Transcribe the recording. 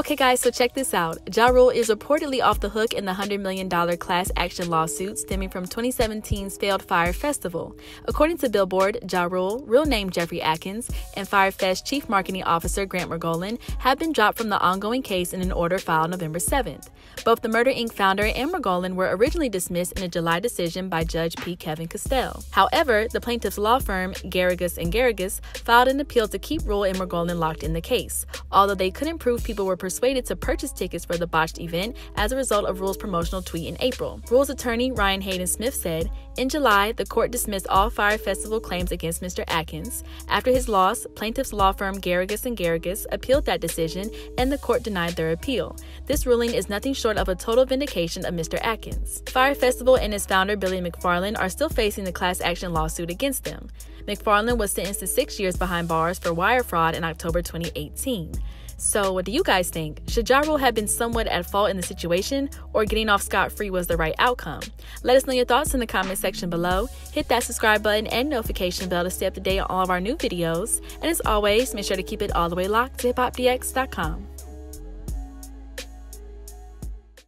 Okay, guys, so check this out. Ja Rule is reportedly off the hook in the $100 million class action lawsuit stemming from 2017's failed Fyre Festival. According to Billboard, Ja Rule, real name Jeffrey Atkins, and Fyre Fest Chief Marketing Officer Grant Margolin have been dropped from the ongoing case in an order filed November 7th. Both the Murder Inc. founder and Margolin were originally dismissed in a July decision by Judge P. Kevin Castel. However, the plaintiff's law firm, Geragos and Geragos, filed an appeal to keep Rule and Margolin locked in the case, although they couldn't prove people were persuaded to purchase tickets for the botched event as a result of Rule's promotional tweet in April. Rule's attorney, Ryan Hayden Smith, said, In July, the court dismissed all Fyre Festival claims against Mr. Atkins. After his loss, plaintiff's law firm Geragos and Geragos appealed that decision, and the court denied their appeal. This ruling is nothing short of a total vindication of Mr. Atkins. Fyre Festival and its founder, Billy McFarland, are still facing the class action lawsuit against them. McFarland was sentenced to six years behind bars for wire fraud in October 2018. So, what do you guys Ja Rule have been somewhat at fault in the situation, or getting off scot free was the right outcome? Let us know your thoughts in the comment section below. Hit that subscribe button and notification bell to stay up to date on all of our new videos. And as always, make sure to keep it all the way locked to hiphopdx.com.